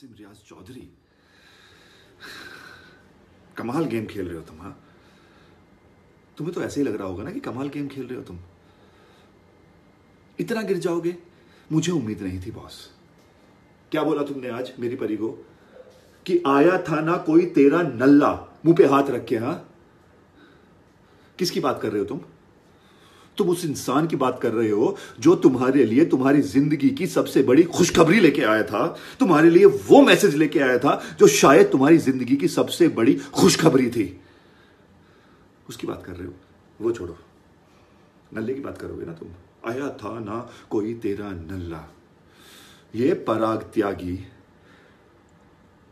SIM रियाज चौधरी। कमाल game खेल रहे हो तुम हाँ। तुम्हें तो ऐसे ही लग रहा होगा ना कि कमाल गेम खेल रहे हो तुम। इतना गिर जाओगे? मुझे उम्मीद नहीं थी, बॉस। क्या बोला तुमने आज मेरी परी को? कि आया था ना कोई तेरा नल्ला मुँह पे हाथ रख के हाँ। किसकी बात कर रहे हो तुम? तुम उस इंसान की बात कर रहे हो जो तुम्हारे लिए, तुम्हारी ज़िंदगी की सबसे बड़ी खुशखबरी लेके आया था। तुम्हारे लिए वो मैसेज लेके आया था जो शायद तुम्हारी ज़िंदगी की सबसे बड़ी खुशखबरी थी। उसकी बात कर रहे हो। वो छोड़ो। नल्ले की बात करोगे ना तुम? आया था ना कोई तेरा नल्ला। ये पराग त्यागी।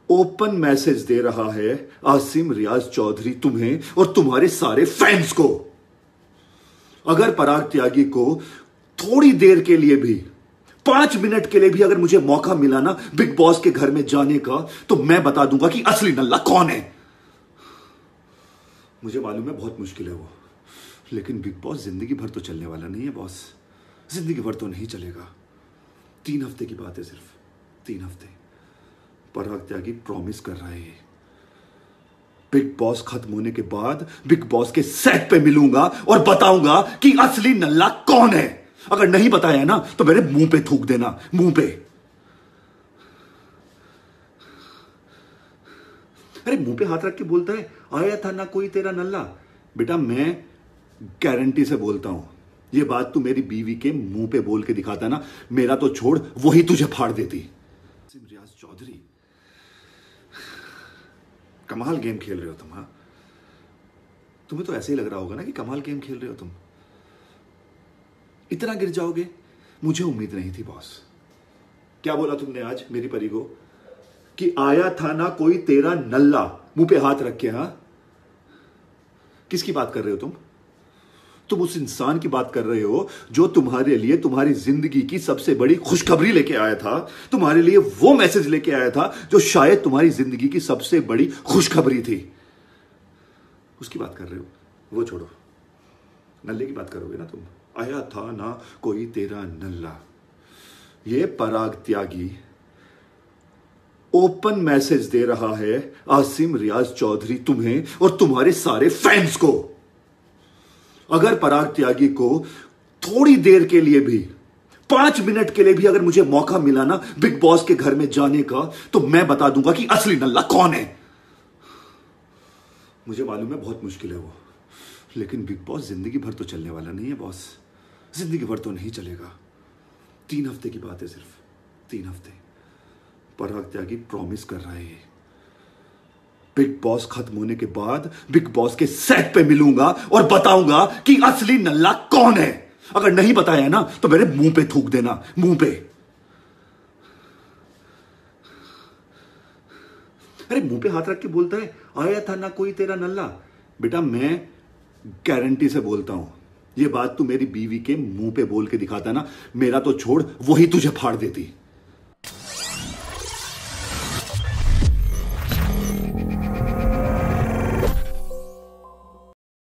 ओपन मैसेज दे रहा है आसिम रियाज चौधरी तुम्हें और तुम्हारे सारे फैंस को। अगर पराग त्यागी को थोड़ी देर के लिए भी, पाँच मिनट के लिए भी अगर मुझे मौका मिला ना बिग बॉस के घर में जाने का तो मैं बता दूँगा कि असली नल्ला कौन है। मुझे मालूम है बहुत मुश्किल है वो, लेकिन बिग बॉस ज़िंदगी भर तो चलने वाला नहीं है, बॉस। ज़िंदगी भर तो नहीं चलेगा। तीन हफ़्ते की बात है सिर्फ़, तीन हफ़्ते। पराग त्यागी प्रॉमिस कर रहे हैं। बिग बॉस खत्म होने के बाद बिग बॉस के सेट पे मिलूँगा और बताऊँगा कि असली नल्ला कौन है। अगर नहीं बताया ना तो मेरे मुँह पे थूक देना, मुँह पे। अरे, मुँह पे हाथ रख के बोलता है, आया था ना कोई तेरा नल्ला? बेटा, मैं गारंटी से बोलता हूँ। ये बात तू मेरी बीवी के मुँह पे बोल के दिखाता ना, मेरा तो छोड़ वही तुझे फाड़ देती। चौधरी कमाल गेम खेल रहे हो तुम हाँ। तुम्हें तो ऐसे ही लग रहा होगा ना कि कमाल गेम खेल रहे हो तुम। इतना गिर जाओगे? मुझे उम्मीद नहीं थी बॉस क्या बोला तुमने आज मेरी परी को? कि आया था ना कोई तेरा नल्ला, मुँह पे हाथ रख के हाँ। किसकी बात कर रहे हो तुम? तुम उस इंसान की बात कर रहे हो जो तुम्हारे लिए, तुम्हारी ज़िंदगी की सबसे बड़ी खुशखबरी लेके आया था। तुम्हारे लिए वो मैसेज लेके आया था जो शायद तुम्हारी ज़िंदगी की सबसे बड़ी खुशखबरी थी। उसकी बात कर रहे हो। वो छोड़ो। नल्ले की बात करोगे ना तुम? आया था ना कोई तेरा नल्ला। ये पराग त्यागी। ओपन मैसेज दे रहा है आसिम रियाज चौधरी तुम्हें और तुम्हारे सारे फैंस को। अगर पराग त्यागी को थोड़ी देर के लिए भी, पाँच मिनट के लिए भी अगर मुझे मौका मिला ना बिग बॉस के घर में जाने का तो मैं बता दूँगा कि असली नल्ला कौन है। मुझे मालूम है बहुत मुश्किल है वो, लेकिन बिग बॉस ज़िंदगी भर तो चलने वाला नहीं है, बॉस। ज़िंदगी भर तो नहीं चलेगा। तीन हफ़्ते की बात है सिर्फ़, तीन हफ़्ते। पराग त्यागी प्रॉमिस कर रहे हैं। बिग बॉस खत्म होने के बाद बिग बॉस के सेट पे मिलूँगा और बताऊँगा कि असली नल्ला कौन है। अगर नहीं बताया ना तो मेरे मुँह पे थूक देना, मुँह पे। अरे, मुँह पे हाथ रख के बोलता है, आया था ना कोई तेरा नल्ला? बेटा, मैं गारंटी से बोलता हूँ। ये बात तू मेरी बीवी के मुँह पे बोल के दिखाता ना, मेरा तो छोड़, वही तुझे फाड़ देती।